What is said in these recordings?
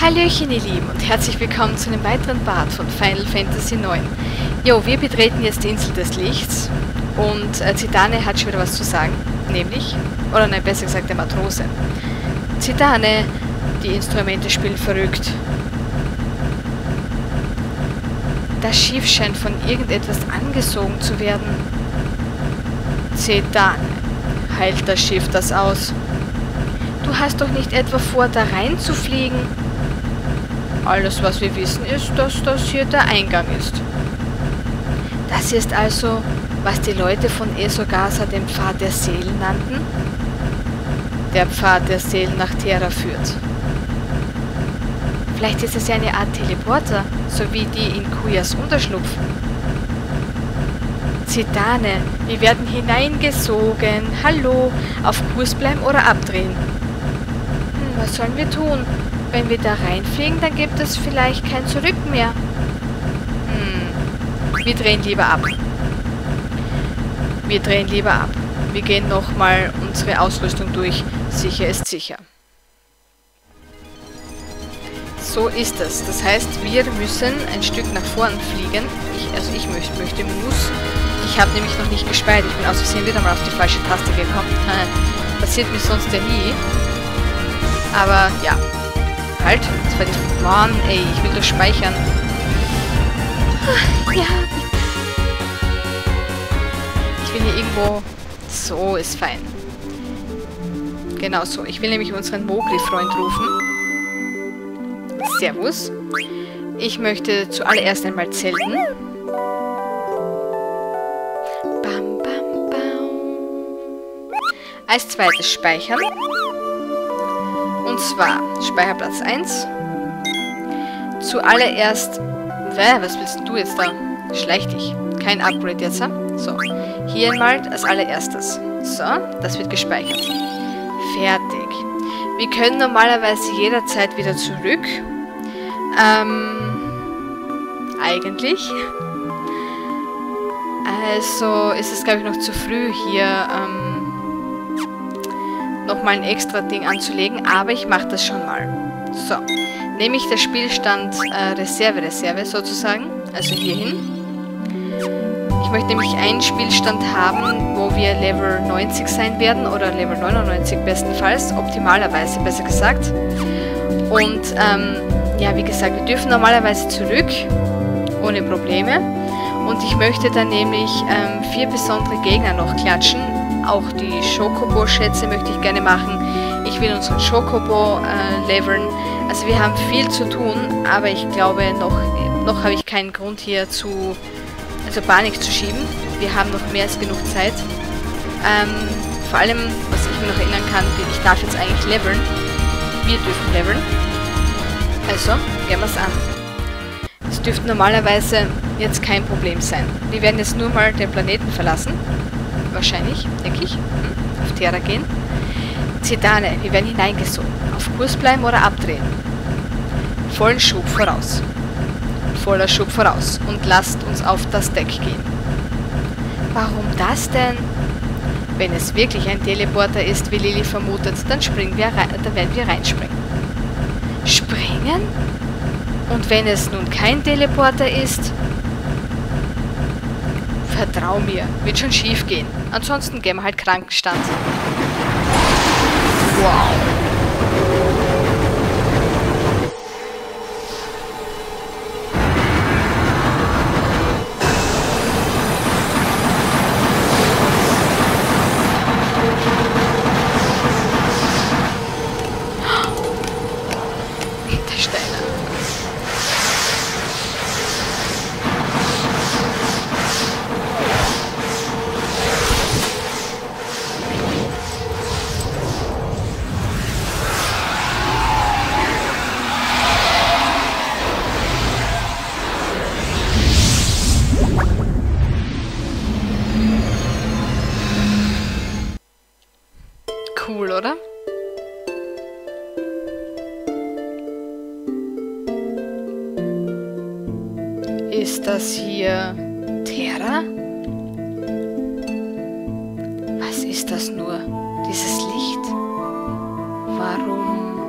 Hallöchen ihr Lieben und herzlich willkommen zu einem weiteren Part von Final Fantasy IX. Jo, wir betreten jetzt die Insel des Lichts und äh, Zidane hat schon wieder was zu sagen, nämlich, oder nein, besser gesagt der Matrose. Zidane, die Instrumente spielen verrückt. Das Schiff scheint von irgendetwas angesogen zu werden. Zidane, heilt das Schiff das aus? Du hast doch nicht etwa vor, da reinzufliegen? Alles, was wir wissen, ist, dass das hier der Eingang ist. Das ist also, was die Leute von Esogasa den Pfad der Seelen nannten? Der Pfad der Seelen nach Terra führt. Vielleicht ist es ja eine Art Teleporter, so wie die in Kuyas Unterschlupf. Zitane, wir werden hineingesogen. Hallo, auf Kurs bleiben oder abdrehen? Hm, was sollen wir tun? Wenn wir da reinfliegen, dann gibt es vielleicht kein Zurück mehr. Hm. Wir drehen lieber ab. Wir drehen lieber ab. Wir gehen nochmal unsere Ausrüstung durch. Sicher ist sicher. So ist es. Das heißt, wir müssen ein Stück nach vorn fliegen. Ich, also ich möchte, möchte muss. Ich habe nämlich noch nicht gespeichert. Ich bin aus Versehen wieder mal auf die falsche Taste gekommen. Passiert mir sonst ja nie. Aber ja, Halt, war die... Mann, ey, ich will das speichern. Ja, Ich will hier irgendwo... So, ist fein. Genau so. Ich will nämlich unseren Mogli-Freund rufen. Servus. Ich möchte zuallererst einmal zelten. Bam, bam, bam. Als zweites speichern. Und zwar Speicherplatz 1. Zuallererst... Hä, was willst du jetzt da? Schleich dich. Kein Upgrade jetzt, So. Hier einmal als allererstes. So, das wird gespeichert. Fertig. Wir können normalerweise jederzeit wieder zurück. Ähm... Eigentlich. Also ist es, glaube ich, noch zu früh hier, ähm nochmal ein extra Ding anzulegen, aber ich mache das schon mal. So, nehme ich der Spielstand äh, Reserve, Reserve sozusagen, also hier hin. Ich möchte nämlich einen Spielstand haben, wo wir Level 90 sein werden, oder Level 99 bestenfalls, optimalerweise besser gesagt. Und ähm, ja, wie gesagt, wir dürfen normalerweise zurück, ohne Probleme. Und ich möchte dann nämlich ähm, vier besondere Gegner noch klatschen, auch die Schokobo-Schätze möchte ich gerne machen. Ich will unseren Schokobo äh, leveln. Also wir haben viel zu tun, aber ich glaube, noch, noch habe ich keinen Grund hier zu, also Panik zu schieben. Wir haben noch mehr als genug Zeit. Ähm, vor allem, was ich mir noch erinnern kann, ich darf jetzt eigentlich leveln. Wir dürfen leveln. Also, gehen wir es an. Das dürfte normalerweise jetzt kein Problem sein. Wir werden jetzt nur mal den Planeten verlassen wahrscheinlich, denke ich, auf Terra gehen. Zidane, wir werden hineingesogen. Auf Kurs bleiben oder abdrehen. Vollen Schub voraus. Voller Schub voraus. Und lasst uns auf das Deck gehen. Warum das denn? Wenn es wirklich ein Teleporter ist, wie Lili vermutet, dann, springen wir rein, dann werden wir reinspringen. Springen? Und wenn es nun kein Teleporter ist, Vertrau mir, wird schon schief gehen. Ansonsten gehen wir halt Krankenstand. Wow. Nur? Dieses Licht? Warum?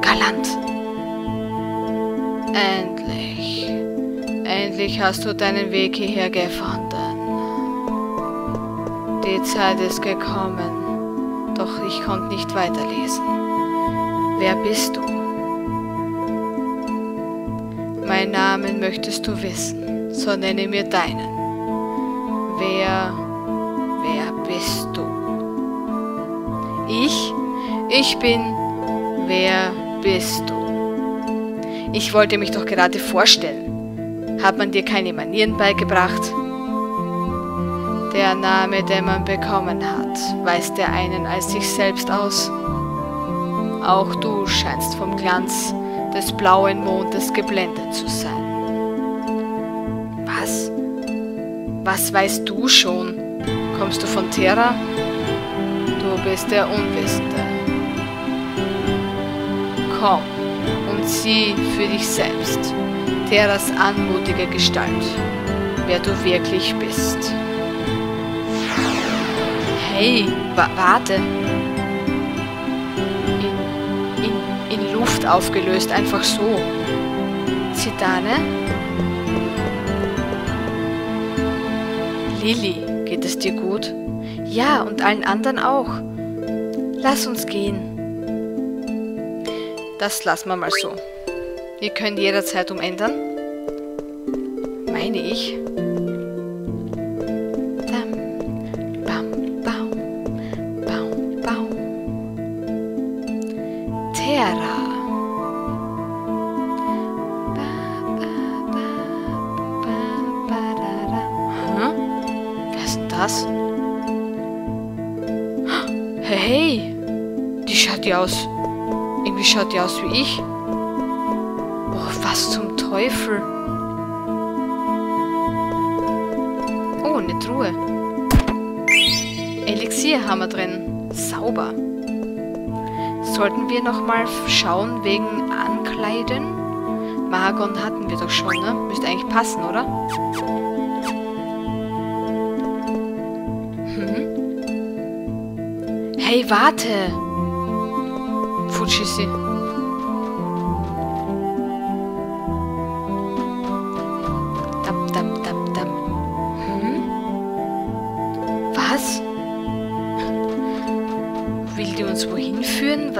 Galant. Endlich. Endlich hast du deinen Weg hierher gefunden. Die Zeit ist gekommen, doch ich konnte nicht weiterlesen. Wer bist du? Mein Namen möchtest du wissen, so nenne mir deinen. Wer, wer bist du? Ich? Ich bin, wer bist du? Ich wollte mich doch gerade vorstellen. Hat man dir keine Manieren beigebracht? Der Name, den man bekommen hat, weist der einen als sich selbst aus. Auch du scheinst vom Glanz des blauen Mondes geblendet zu sein. Was weißt du schon? Kommst du von Terra? Du bist der Unwissende. Komm und sieh für dich selbst Terras anmutige Gestalt, wer du wirklich bist. Hey, wa warte. In, in, in Luft aufgelöst, einfach so. Zitane? Lilly, geht es dir gut? Ja, und allen anderen auch. Lass uns gehen. Das lassen wir mal so. Ihr könnt jederzeit umändern. Meine ich. Ich. Oh, was zum Teufel? Oh, eine Truhe. Elixier haben wir drin. Sauber. Sollten wir nochmal schauen wegen Ankleiden? Magon hatten wir doch schon, ne? Müsste eigentlich passen, oder? Hey, warte! Fujisi.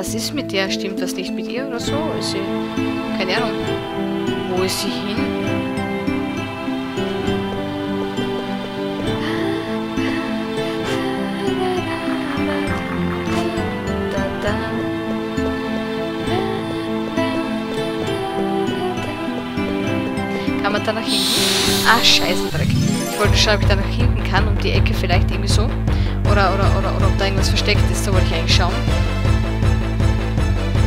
Was ist mit der? Stimmt was nicht mit ihr oder so? Ist sie... Keine Ahnung. Wo ist sie hin? Kann man da nach hinten? Ah, Scheißendreck. Ich wollte schauen, ob ich da nach hinten kann, um die Ecke vielleicht irgendwie so. Oder, oder, oder, oder ob da irgendwas versteckt ist, da wollte ich eigentlich schauen.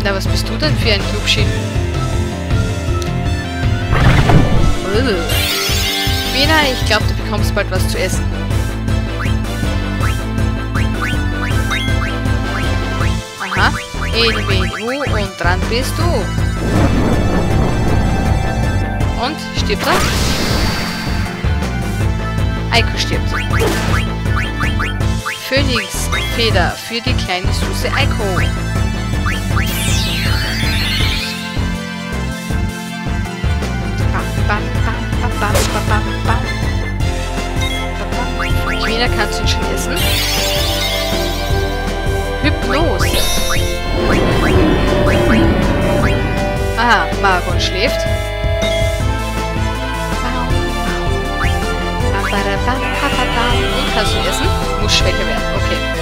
Na, was bist du denn für ein Klubschi? Bina, ich glaube, du bekommst bald was zu essen. Aha. Ene, und dran bist du. Und? Stirbt er? Eiko stirbt. Phönix Feder für die kleine süße Eiko. Kannst du ihn schon essen? Hypnose. Aha, Margon schläft. Und kannst du essen? Muss schwächer werden. Okay.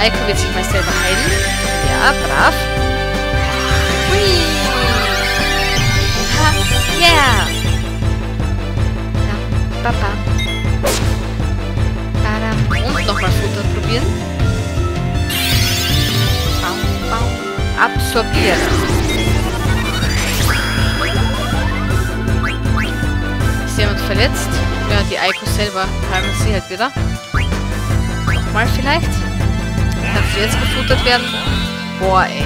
Eiko wird sich mal selber heilen. Ja, brav. Hui. Ha, yeah. Ja, Papa. Und nochmal Futter probieren. Baum, Baum. Absorbieren. Ist jemand verletzt? Ja, die Eiko selber heilen sie halt wieder. Nochmal vielleicht? Du jetzt gefuttert werden? Boah, ey.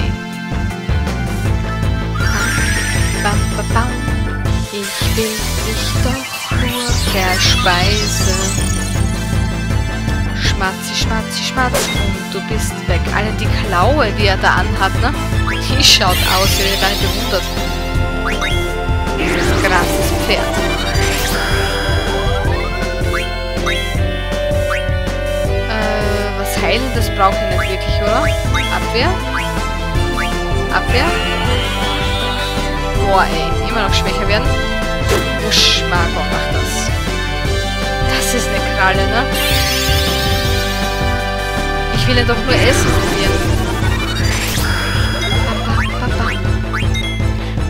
Ich will dich doch nur verspeisen. Schmatzi, schmatzi, schmatzi. Und du bist weg. Alle die Klaue, die er da anhat, ne? Die schaut aus, gar nicht bewundert. Krasses Pferd. Heilen, das brauche ich nicht wirklich, oder? Abwehr? Abwehr? Boah, ey, immer noch schwächer werden. Wusch, Margot macht das. Das ist eine Kralle, ne? Ich will ja doch nur Essen probieren.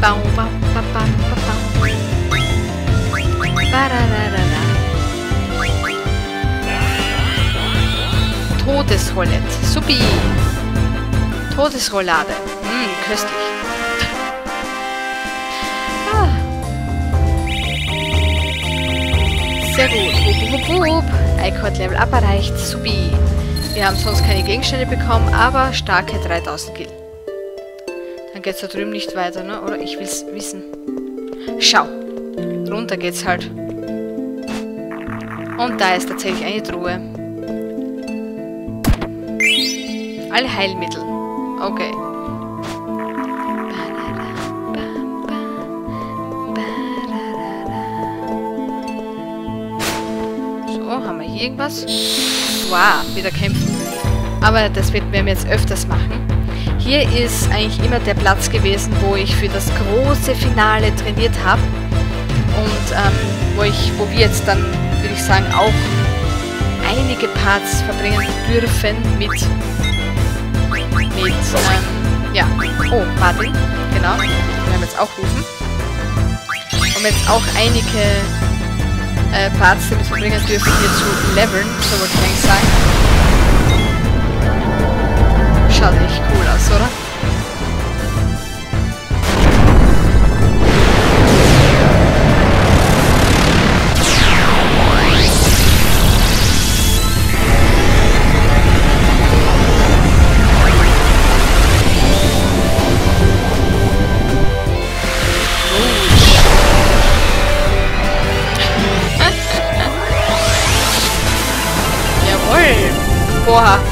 Bam, bam, bam, bam, bam. Barararara. Todesroulette. Supi. Todesroulade. Hm, köstlich. Ah. Sehr gut. Wup, wup, wup. Icod Level Up erreicht. Supi. Wir haben sonst keine Gegenstände bekommen, aber starke 3000 Gil geht's da drüben nicht weiter, ne? Oder ich will's wissen. Schau. Runter geht's halt. Und da ist tatsächlich eine Truhe. Alle Heilmittel. Okay. So, haben wir hier irgendwas? Wow, wieder kämpfen. Aber das werden wir jetzt öfters machen. Hier ist eigentlich immer der Platz gewesen, wo ich für das große Finale trainiert habe. Und ähm, wo, ich, wo wir jetzt dann, würde ich sagen, auch einige Parts verbringen dürfen mit, ähm, ja, oh, Martin, genau, wir jetzt auch rufen. Und jetzt auch einige äh, Parts damit verbringen dürfen, hier zu leveln, so wollte ich eigentlich sagen schaut echt cool aus, oder?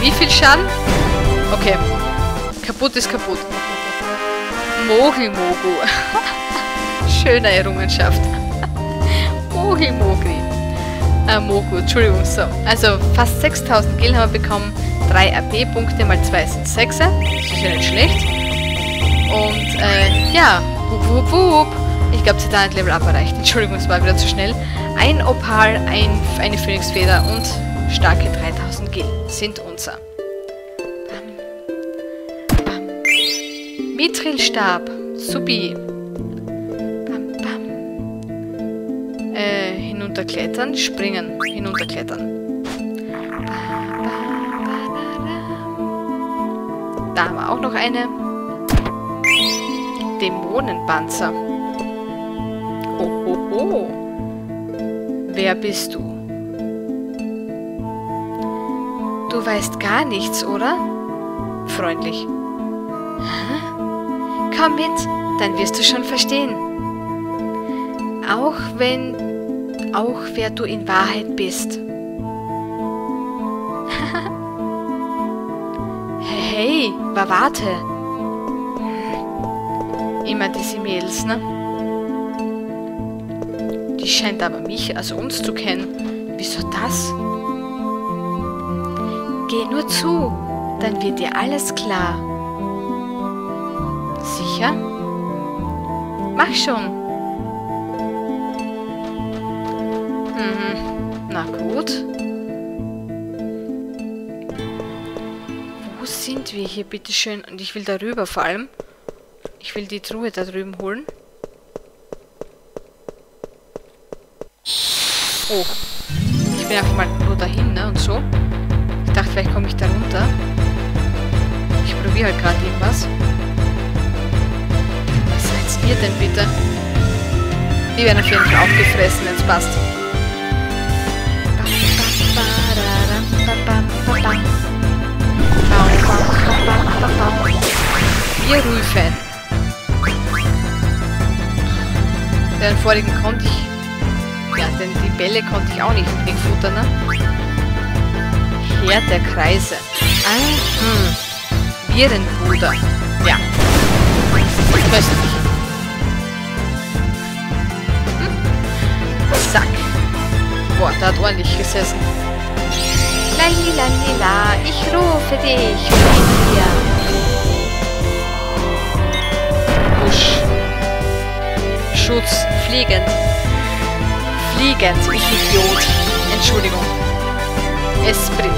Wie viel Schaden? Okay. Kaputt ist kaputt. Mogimogu. Schöne Errungenschaft. Mogimogi. Äh, Mogu, Entschuldigung, so. Also fast 6000 Gil haben wir bekommen. 3 AP-Punkte mal 2 sind 6. Das ist ja nicht schlecht. Und, äh, ja. Wup, wup, wup. Ich glaube, sie hat ein Level Up erreicht. Entschuldigung, es war wieder zu schnell. Ein Opal, ein, eine Phönixfeder und starke 3000 Gil sind unser. Mithrilstab. Supi. Bam, bam. Äh, hinunterklettern, springen, hinunterklettern. Da haben wir auch noch eine. Dämonenpanzer. Oh, oh, oh. Wer bist du? Du weißt gar nichts, oder? Freundlich. Komm mit, dann wirst du schon verstehen. Auch wenn, auch wer du in Wahrheit bist. hey, war warte. Immer diese Mädels, ne? Die scheint aber mich, also uns zu kennen. Wieso das? Geh nur zu, dann wird dir alles klar. Sicher? Mach schon. Mhm. Na gut. Wo sind wir hier, bitteschön? Und ich will darüber vor allem. Ich will die Truhe da drüben holen. Oh. Ich bin einfach mal nur dahin, ne? Und so. Vielleicht komme ich da runter. Ich probiere halt gerade irgendwas ihr denn bitte? Die werden auf jeden Fall aufgefressen, jetzt passt. Wir rufen. Den vorigen konnte ich... Ja, denn die Bälle konnte ich auch nicht unbedingt futtern, ne? Herr der Kreise. Ah, hm. Virenbruder. Ja. Köstlich. Hm. Zack. Boah, der hat ordentlich gesessen. Lalalila, ich rufe dich. Busch. Schutz, fliegend. Fliegend, ich Idiot. Entschuldigung. Esprit.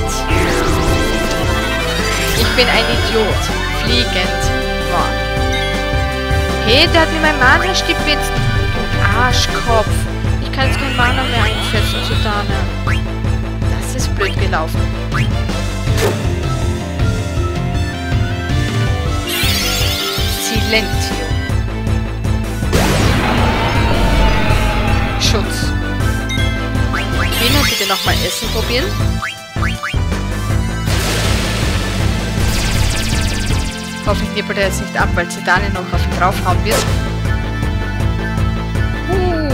Ich bin ein Idiot. Fliegend. Boah. Hey, der hat mir mein Mana stibitzt. Du Arschkopf. Ich kann jetzt kein Mana mehr einsetzen, Zutane. Das ist blöd gelaufen. Silentio. Schutz. Wen bitte nochmal Essen probieren? Hoffentlich nippelt er jetzt nicht ab, weil Zidane noch auf ihn draufhauen wird. Uh.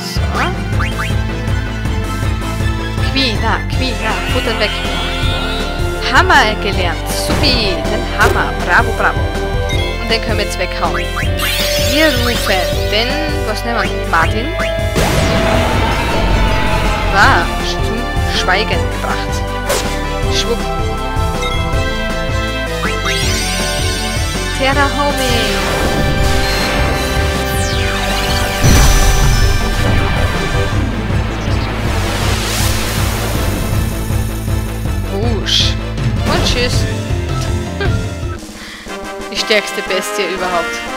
So. Quina, Quina, Futter weg. Hammer gelernt. Supi, den Hammer. Bravo, bravo. Und den können wir jetzt weghauen. Wir rufen den, was nehmen wir? Martin? War zum Schweigen gebracht. Schwupp. Terra. Wusch. Und tschüss. Die stärkste Bestie überhaupt.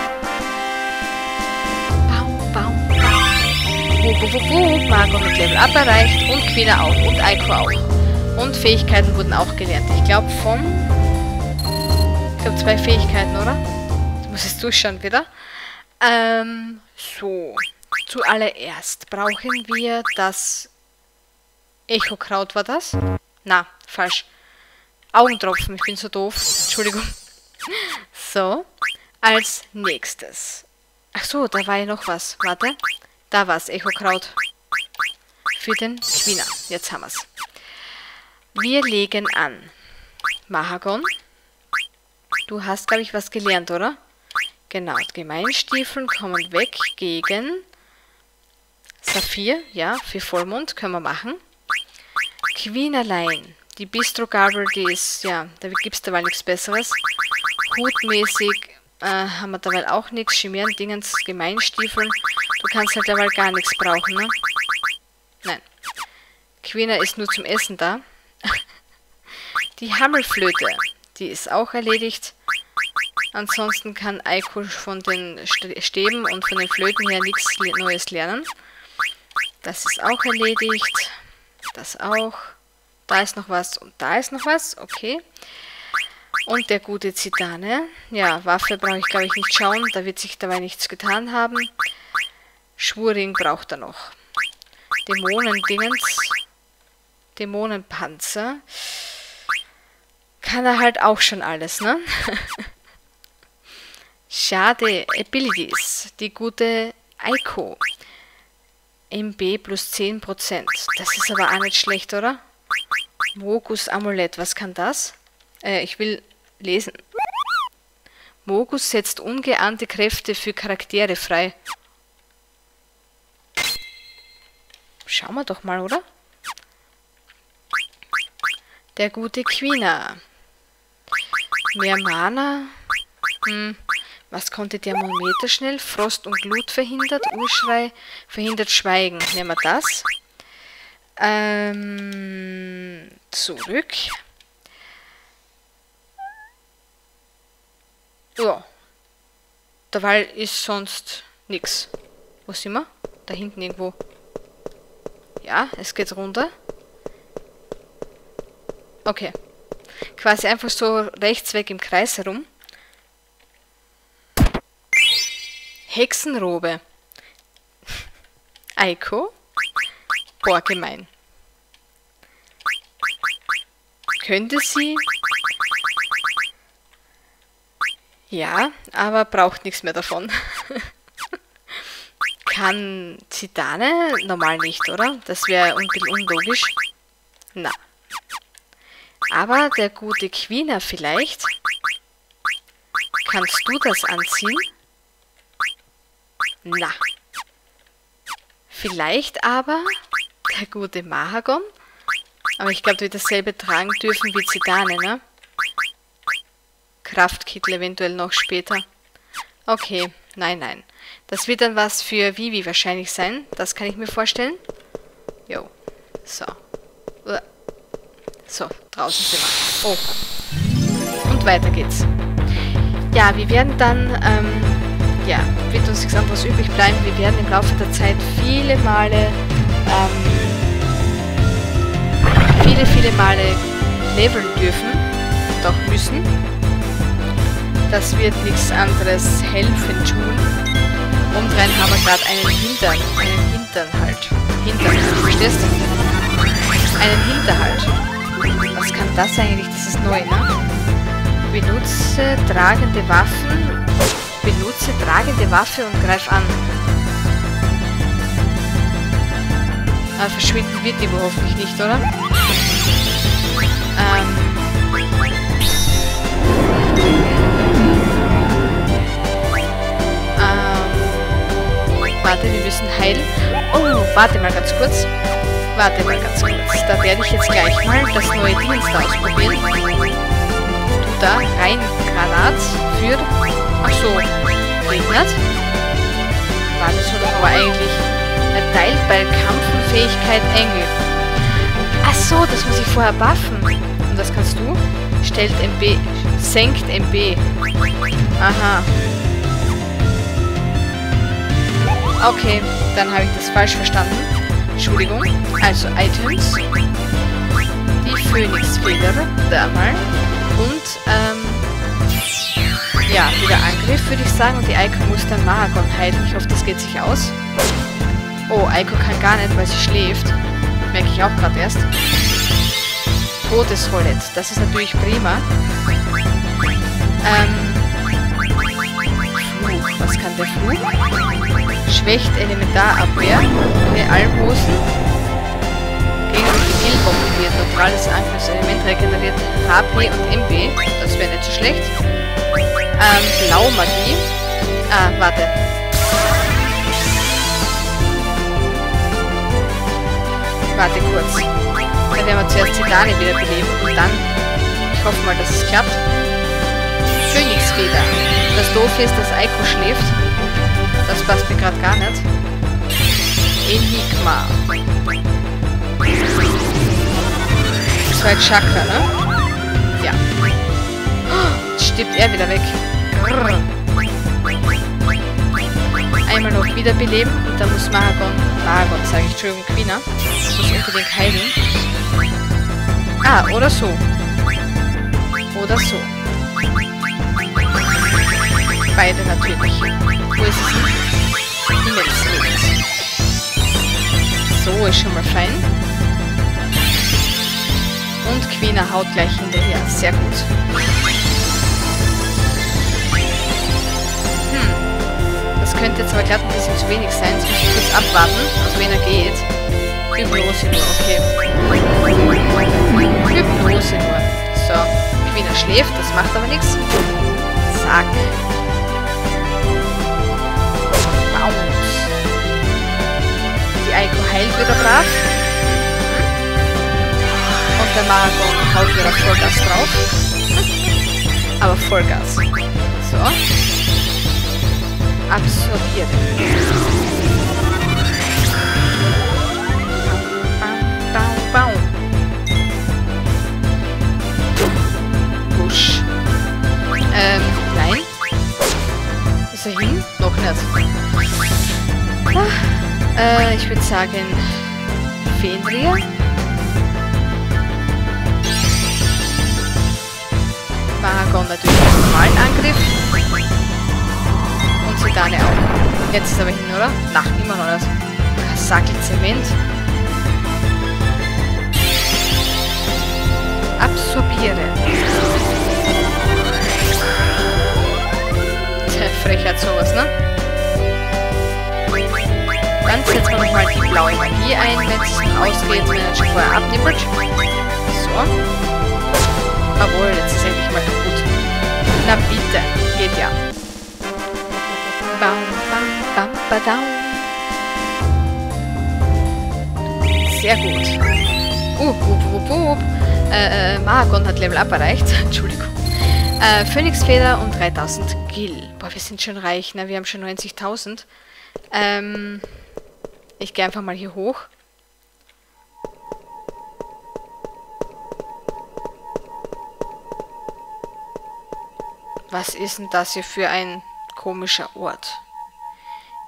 Wup. Marco mit Level Up erreicht und Quina auch und Aiko auch. Und Fähigkeiten wurden auch gelernt. Ich glaube von... Ich glaube zwei Fähigkeiten, oder? Ich muss jetzt durchschauen wieder. Ähm, so. Zuallererst brauchen wir das... Echo-Kraut war das? Na, falsch. Augentropfen, ich bin so doof. Entschuldigung. So, als nächstes. Ach so, da war ja noch was. Warte. Da war's, Echo-Kraut. Für den Quina. Jetzt haben wir's. Wir legen an. Mahagon. Du hast, glaube ich, was gelernt, oder? Genau, Gemeinstiefeln kommen weg gegen Saphir. Ja, für Vollmond können wir machen. Queenerlein. Die Bistro Gabel, die ist, ja, da gibt es dabei nichts Besseres. Hutmäßig äh, haben wir dabei auch nichts. Chimären, Dingens, Gemeinstiefeln. Du kannst halt dabei gar nichts brauchen, ne? Nein. Queener ist nur zum Essen da. Die Hammelflöte, die ist auch erledigt. Ansonsten kann Aiko von den Stäben und von den Flöten her nichts Neues lernen. Das ist auch erledigt. Das auch. Da ist noch was und da ist noch was. Okay. Und der gute Zidane. Ja, Waffe brauche ich glaube ich nicht schauen. Da wird sich dabei nichts getan haben. Schwurring braucht er noch. Dämonendingens. Dämonenpanzer. Kann er halt auch schon alles, ne? Schade. Abilities. Die gute Aiko. MB plus 10%. Das ist aber auch nicht schlecht, oder? Mogus Amulett, was kann das? Äh, ich will lesen. Mogus setzt ungeahnte Kräfte für Charaktere frei. Schauen wir doch mal, oder? Der gute Quina. Mehr Mana. Hm. Was konnte Thermometer schnell? Frost und Glut verhindert. Urschrei verhindert Schweigen. Nehmen wir das. Ähm, zurück. Ja. Derweil ist sonst nichts. Wo sind wir? Da hinten irgendwo. Ja, es geht runter. Okay. Quasi einfach so rechts weg im Kreis herum. Hexenrobe. Eiko. Boah, gemein. Könnte sie... Ja, aber braucht nichts mehr davon. Kann Zitane normal nicht, oder? Das wäre un unlogisch. Na. Aber der gute Queener vielleicht. Kannst du das anziehen? Na. Vielleicht aber der gute Mahagon? Aber ich glaube, du wird dasselbe tragen dürfen wie Zidane, ne? Kraftkittel eventuell noch später. Okay, nein, nein. Das wird dann was für Vivi wahrscheinlich sein. Das kann ich mir vorstellen. Jo. So. So, draußen sind wir. Oh. Und weiter geht's. Ja, wir werden dann, ähm, ja, wird uns nichts anderes übrig bleiben. Wir werden im Laufe der Zeit viele Male, ähm, viele, viele Male leveln dürfen, doch müssen. Das wird nichts anderes helfen tun. Umdrehen haben wir gerade einen Hintern, einen Hintern halt. Hintern, verstehst du? Einen Hinterhalt. Was kann das eigentlich? Das ist neu, ne? Benutze tragende Waffen. Benutze tragende Waffe und greif an. Aber verschwinden wird die wohl hoffentlich nicht, oder? Ähm. Warte, wir müssen heilen. Oh, warte mal ganz kurz. Warte mal ganz kurz. Da werde ich jetzt gleich mal das neue Dienst ausprobieren. Du da, rein Granat für... Ach so, regnet. Warte, soll doch aber eigentlich... Erteilt bei Kampfenfähigkeit Engel. Ach so, das muss ich vorher buffen. Und das kannst du? Stellt MB... Senkt MB. Aha. Okay, dann habe ich das falsch verstanden. Entschuldigung. Also Items. Die Phönixfeder, da mal. Und, ähm, ja, wieder Angriff, würde ich sagen. Und die Eiko muss dann Maragon heilen. Ich hoffe, das geht sich aus. Oh, Eiko kann gar nicht, weil sie schläft. Merke ich auch gerade erst. Todesroulette. Das ist natürlich prima. Ähm, Fluch. Was kann der Fluch? Schwächt Elementarabwehr. Ohne Almosen. Gegnerische Heal bombardiert. Neutrales Angriffselement regeneriert HP und MB. Das wäre nicht so schlecht. Ähm, Blaumagie. Ah, warte. Warte kurz. Dann werden wir zuerst Zidane wiederbeleben und dann, ich hoffe mal, dass es klappt, Phönixfeder. Das Doofe ist, dass Aiko schläft. Das passt mir gerade gar nicht. Enigma. Das war ein Chakra, ne? Ja. Jetzt stirbt er wieder weg. Einmal noch wiederbeleben und dann muss Maragon, Maragon sage ich, Entschuldigung, Quina, muss unbedingt heilen. Ah, oder so. Oder so. Beide natürlich. Wo ist es? Himmelswillen. So, ist schon mal fein. Und Quina haut gleich hinterher. Sehr gut. Hm. Das könnte jetzt aber glatt ein bisschen zu wenig sein. Jetzt muss ich kurz abwarten, aus wen er geht. Hypnose nur, okay. Hypnose nur. So, Quina schläft, das macht aber nichts. Zack. Die Aiko heilt wieder brav. Und der Maragon haut wieder Vollgas drauf. Aber Vollgas. So. Baum, Baum. Busch. Ähm, nein. Ist er hin? Nicht. Ah. Äh, ich würde sagen Fenrir. Maragon natürlich einen normalen Angriff. Und Zidane auch. Jetzt ist er aber hin, oder? Na, immer noch das. Kasaki Zement. Absorbiere. Frechheit sowas, ne? Dann setzen wir nochmal die blaue Magie ein, es ausgeht, wenn er schon vorher abnippelt. So. Jawohl, jetzt ist endlich mal kaputt. Na bitte, geht ja. Bam, bam, bam, badam. Sehr gut. Uh, wup, wup, wup. Äh, äh, Maragon hat Level Up erreicht. Entschuldigung. Äh, Phönixfeder und 3000 Gil. Boah, wir sind schon reich, ne? Wir haben schon 90.000. Ähm, ich gehe einfach mal hier hoch. Was ist denn das hier für ein komischer Ort?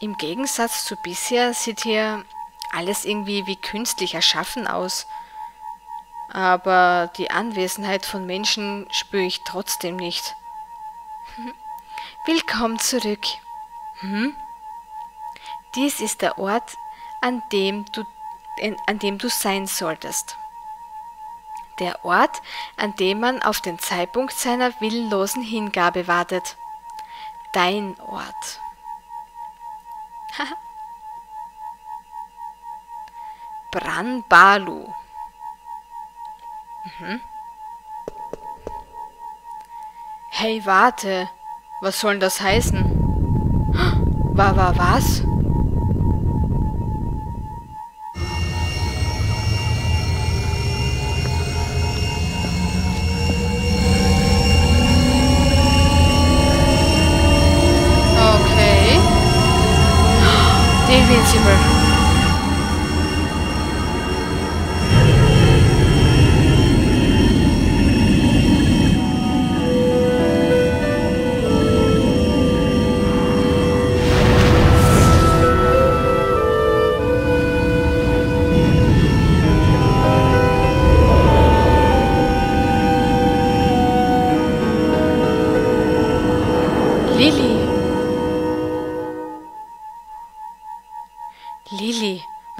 Im Gegensatz zu bisher sieht hier alles irgendwie wie künstlich erschaffen aus. Aber die Anwesenheit von Menschen spüre ich trotzdem nicht. Willkommen zurück. Hm? Dies ist der Ort, an dem du, an dem du sein solltest. Der Ort, an dem man auf den Zeitpunkt seiner willenlosen Hingabe wartet. Dein Ort. Bran Balu. Mhm. Hey, warte. Was soll das heißen? War, war, was? YouTuber.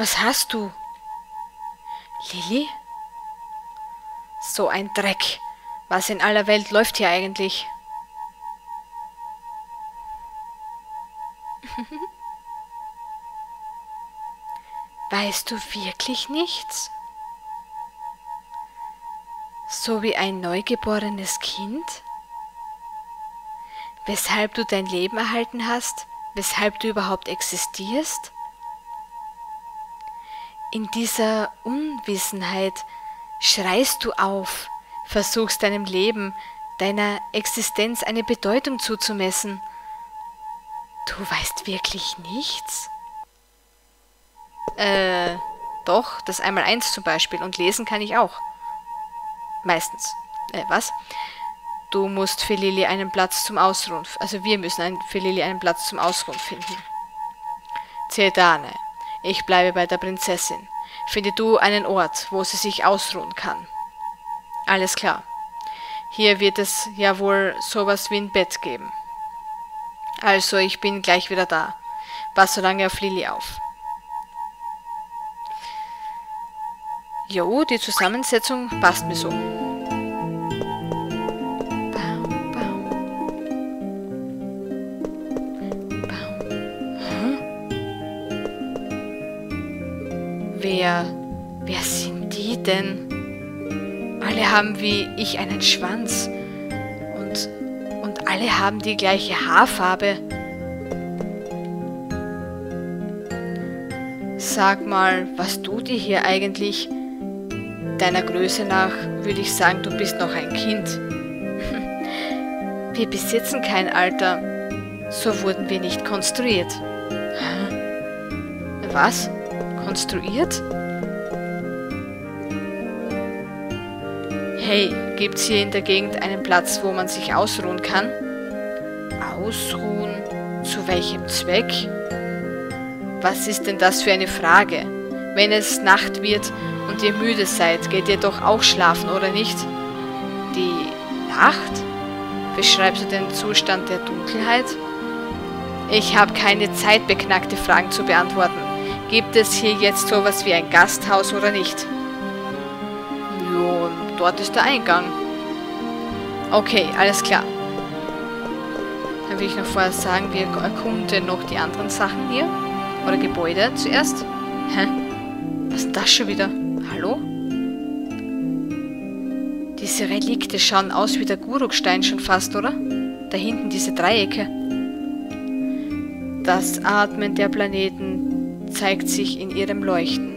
Was hast du? Lilly? So ein Dreck. Was in aller Welt läuft hier eigentlich? weißt du wirklich nichts? So wie ein neugeborenes Kind? weshalb du dein Leben erhalten hast, weshalb du überhaupt existierst? In dieser Unwissenheit schreist du auf, versuchst deinem Leben, deiner Existenz eine Bedeutung zuzumessen. Du weißt wirklich nichts? Äh, doch, das einmal eins zum Beispiel und lesen kann ich auch. Meistens. Äh, was? Du musst für Lili einen Platz zum Ausruhen, also wir müssen für Lili einen Platz zum Ausruhen finden. Zedane, ich bleibe bei der Prinzessin. Finde du einen Ort, wo sie sich ausruhen kann. Alles klar. Hier wird es ja wohl sowas wie ein Bett geben. Also, ich bin gleich wieder da. Pass so lange auf Lili auf. Jo, die Zusammensetzung passt mir so. Denn? Alle haben wie ich einen Schwanz und, und alle haben die gleiche Haarfarbe. Sag mal, was tut ihr hier eigentlich? Deiner Größe nach würde ich sagen, du bist noch ein Kind. Wir besitzen kein Alter. So wurden wir nicht konstruiert. Was? konstruiert? Hey, gibt's hier in der Gegend einen Platz, wo man sich ausruhen kann? Ausruhen? Zu welchem Zweck? Was ist denn das für eine Frage? Wenn es Nacht wird und ihr müde seid, geht ihr doch auch schlafen, oder nicht? Die Nacht? Beschreibst du den Zustand der Dunkelheit? Ich habe keine Zeit, beknackte Fragen zu beantworten. Gibt es hier jetzt sowas wie ein Gasthaus oder nicht? Jo, dort ist der Eingang. Okay, alles klar. Dann will ich noch vorher sagen, wir erkunden noch die anderen Sachen hier. Oder Gebäude zuerst. Hä? Was ist das schon wieder? Hallo? Diese Relikte schauen aus wie der Gurukstein schon fast, oder? Da hinten diese Dreiecke. Das Atmen der Planeten zeigt sich in ihrem Leuchten.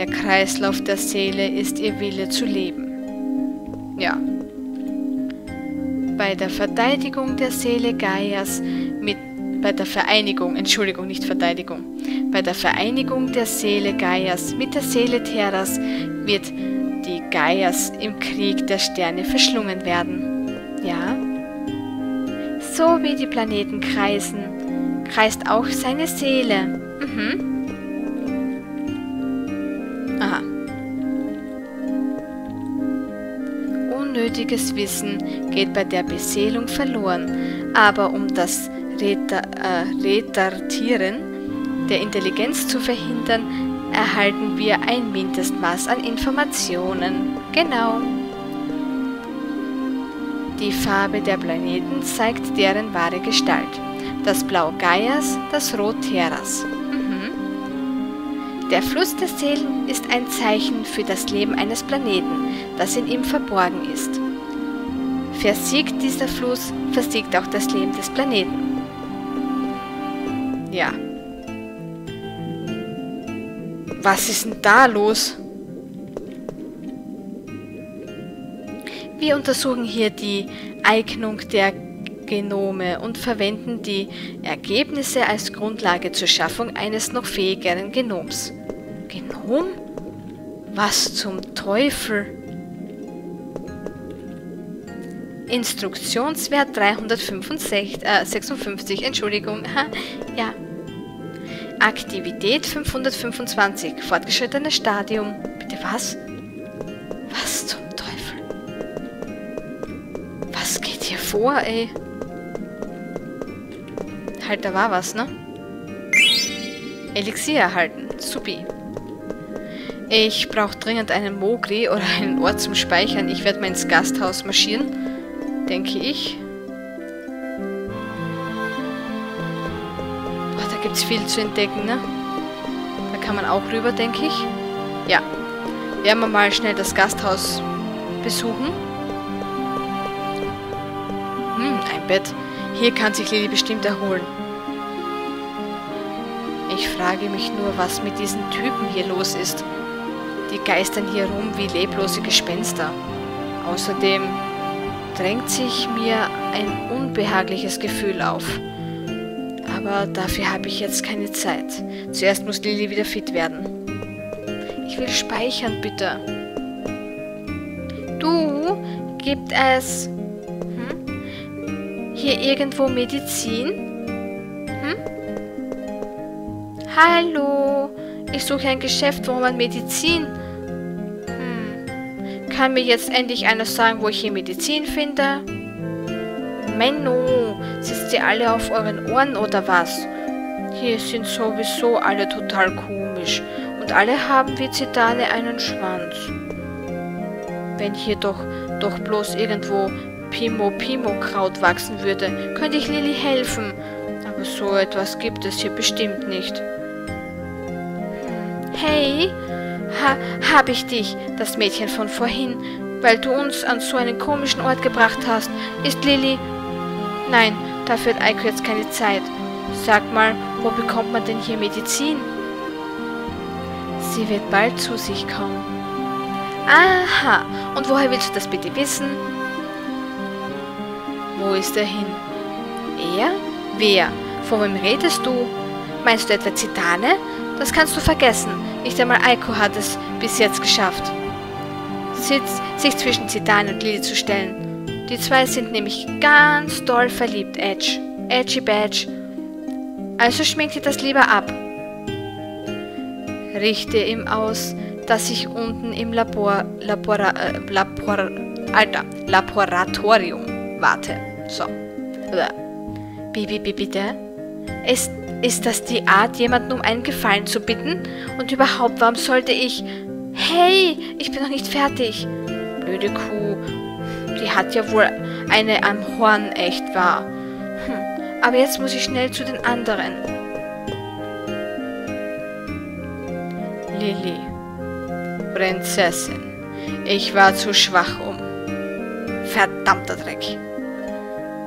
Der Kreislauf der Seele ist ihr Wille zu leben. Ja. Bei der Verteidigung der Seele Gaias mit bei der Vereinigung, Entschuldigung, nicht Verteidigung, bei der Vereinigung der Seele Gaias mit der Seele Terras wird die Gaias im Krieg der Sterne verschlungen werden. Ja? So wie die Planeten kreisen, kreist auch seine Seele. Mhm. Unnötiges Wissen geht bei der Beseelung verloren, aber um das äh, Retardieren der Intelligenz zu verhindern, erhalten wir ein Mindestmaß an Informationen. Genau. Die Farbe der Planeten zeigt deren wahre Gestalt das Blau Gaias, das Rot Terras. Mhm. Der Fluss der Seelen ist ein Zeichen für das Leben eines Planeten, das in ihm verborgen ist. Versiegt dieser Fluss, versiegt auch das Leben des Planeten. Ja. Was ist denn da los? Wir untersuchen hier die Eignung der Genome und verwenden die Ergebnisse als Grundlage zur Schaffung eines noch fähigeren Genoms. Genom? Was zum Teufel? Instruktionswert 356, äh, 56, Entschuldigung, ja. Aktivität 525, fortgeschrittenes Stadium. Bitte was? Was zum Teufel? Was geht hier vor, ey? Halt, da war was, ne? Elixier erhalten. Supi. Ich brauche dringend einen Mogri oder einen Ort zum Speichern. Ich werde mal ins Gasthaus marschieren. Denke ich. Boah, da gibt es viel zu entdecken, ne? Da kann man auch rüber, denke ich. Ja. Werden wir mal schnell das Gasthaus besuchen. Hm, ein Bett. Hier kann sich Lily bestimmt erholen. Ich frage mich nur, was mit diesen Typen hier los ist. Die geistern hier rum wie leblose Gespenster. Außerdem drängt sich mir ein unbehagliches Gefühl auf. Aber dafür habe ich jetzt keine Zeit. Zuerst muss Lilly wieder fit werden. Ich will speichern, bitte. Du, gibt es hm? hier irgendwo Medizin? Hallo, ich suche ein Geschäft, wo man Medizin... Hm. Kann mir jetzt endlich einer sagen, wo ich hier Medizin finde? Menno, sitzt ihr alle auf euren Ohren oder was? Hier sind sowieso alle total komisch und alle haben wie Zitane einen Schwanz. Wenn hier doch, doch bloß irgendwo Pimo Pimo Kraut wachsen würde, könnte ich Lilly helfen. Aber so etwas gibt es hier bestimmt nicht. Hey, ha, hab ich dich, das Mädchen von vorhin, weil du uns an so einen komischen Ort gebracht hast. Ist Lilly... Nein, dafür hat Eiko jetzt keine Zeit. Sag mal, wo bekommt man denn hier Medizin? Sie wird bald zu sich kommen. Aha, und woher willst du das bitte wissen? Wo ist er hin? Er? Wer? Von wem redest du? Meinst du etwa Zitane? Das kannst du vergessen. Nicht einmal Aiko hat es bis jetzt geschafft, Sitz, sich zwischen Zidane und Lily zu stellen. Die zwei sind nämlich ganz doll verliebt, Edge. Edgy Badge. Also schminkt ihr das lieber ab. Richte ihm aus, dass ich unten im Labor, Labora, äh, Labor, Alter, Laboratorium warte. So. Bibi, bitte? Ist ist das die Art, jemanden um einen Gefallen zu bitten? Und überhaupt, warum sollte ich... Hey, ich bin noch nicht fertig. Blöde Kuh. Die hat ja wohl eine am Horn, echt wahr. Hm, aber jetzt muss ich schnell zu den anderen. Lilly. Prinzessin. Ich war zu schwach um. Verdammter Dreck.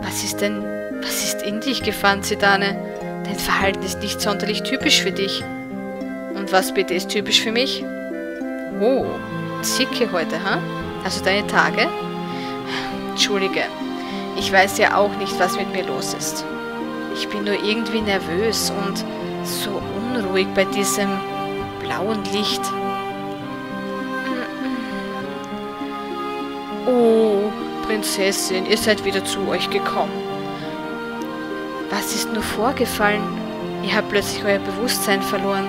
Was ist denn... Was ist in dich gefahren, Zidane? Dein Verhalten ist nicht sonderlich typisch für dich. Und was bitte ist typisch für mich? Oh, zicke heute, ha? Huh? Also deine Tage? Entschuldige, ich weiß ja auch nicht, was mit mir los ist. Ich bin nur irgendwie nervös und so unruhig bei diesem blauen Licht. Oh, Prinzessin, ihr seid wieder zu euch gekommen. Ist nur vorgefallen? Ihr habt plötzlich euer Bewusstsein verloren.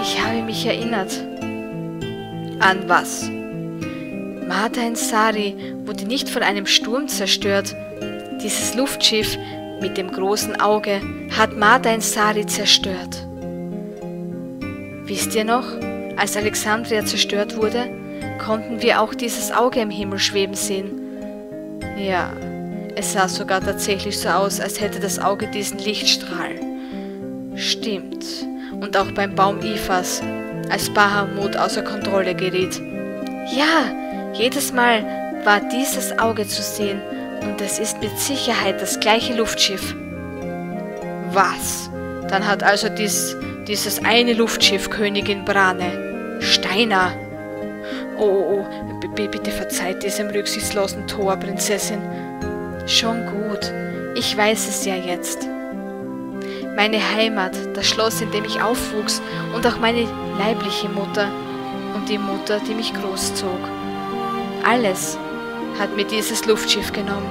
Ich habe mich erinnert. An was? Martain Sari wurde nicht von einem Sturm zerstört. Dieses Luftschiff mit dem großen Auge hat Martain Sari zerstört. Wisst ihr noch, als Alexandria zerstört wurde, konnten wir auch dieses Auge im Himmel schweben sehen. Ja, es sah sogar tatsächlich so aus, als hätte das Auge diesen Lichtstrahl. Stimmt. Und auch beim Baum Ifas, als Bahamut außer Kontrolle geriet. Ja, jedes Mal war dieses Auge zu sehen und es ist mit Sicherheit das gleiche Luftschiff. Was? Dann hat also dies, dieses eine Luftschiff Königin Brane. Steiner. Oh, oh, oh, bitte verzeiht diesem rücksichtslosen Tor, Prinzessin. Schon gut, ich weiß es ja jetzt. Meine Heimat, das Schloss, in dem ich aufwuchs und auch meine leibliche Mutter und die Mutter, die mich großzog. Alles hat mir dieses Luftschiff genommen.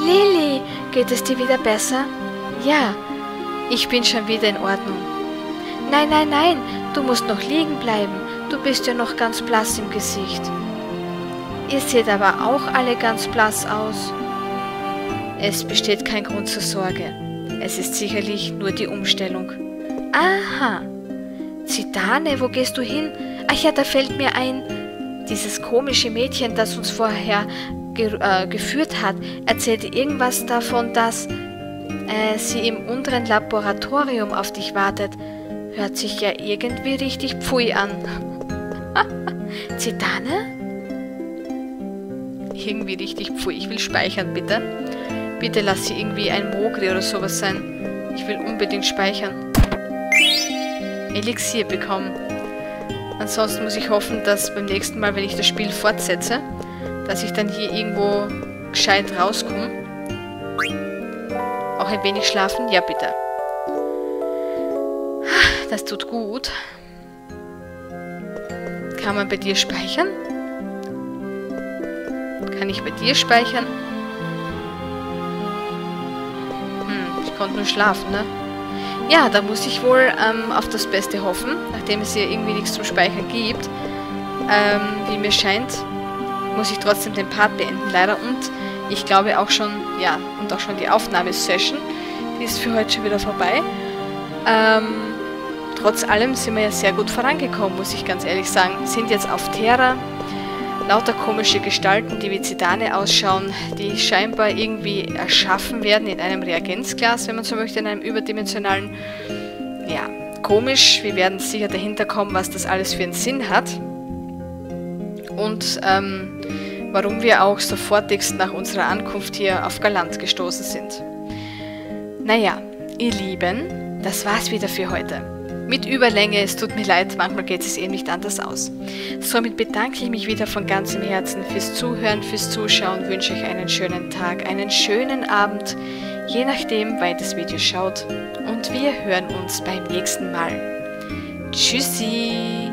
Lilly, geht es dir wieder besser? Ja, ich bin schon wieder in Ordnung. Nein, nein, nein, du musst noch liegen bleiben. Du bist ja noch ganz blass im Gesicht. Ihr seht aber auch alle ganz blass aus. Es besteht kein Grund zur Sorge. Es ist sicherlich nur die Umstellung. Aha. Zitane, wo gehst du hin? Ach ja, da fällt mir ein, dieses komische Mädchen, das uns vorher ge äh, geführt hat, erzählte irgendwas davon, dass äh, sie im unteren Laboratorium auf dich wartet. Hört sich ja irgendwie richtig pfui an. Zitane? Irgendwie richtig pfui. Ich will speichern, bitte. Bitte lass sie irgendwie ein Mogri oder sowas sein. Ich will unbedingt speichern. Elixier bekommen. Ansonsten muss ich hoffen, dass beim nächsten Mal, wenn ich das Spiel fortsetze, dass ich dann hier irgendwo gescheit rauskomme. Auch ein wenig schlafen? Ja, bitte. Das tut gut. Kann man bei dir speichern? Kann ich bei dir speichern? Hm, ich konnte nur schlafen, ne? Ja, da muss ich wohl ähm, auf das Beste hoffen, nachdem es hier irgendwie nichts zum Speichern gibt. Ähm, wie mir scheint, muss ich trotzdem den Part beenden, leider. Und ich glaube auch schon, ja, und auch schon die Aufnahmesession, die ist für heute schon wieder vorbei. Ähm, trotz allem sind wir ja sehr gut vorangekommen, muss ich ganz ehrlich sagen. Sind jetzt auf Terra, lauter komische Gestalten, die wie Zidane ausschauen, die scheinbar irgendwie erschaffen werden in einem Reagenzglas, wenn man so möchte, in einem überdimensionalen, ja, komisch. Wir werden sicher dahinter kommen, was das alles für einen Sinn hat. Und ähm, warum wir auch sofortigst nach unserer Ankunft hier auf Galant gestoßen sind. Naja, ihr Lieben, das war's wieder für heute mit Überlänge. Es tut mir leid, manchmal geht es eben nicht anders aus. Somit bedanke ich mich wieder von ganzem Herzen fürs Zuhören, fürs Zuschauen, wünsche euch einen schönen Tag, einen schönen Abend, je nachdem, wann ihr das Video schaut. Und wir hören uns beim nächsten Mal. Tschüssi!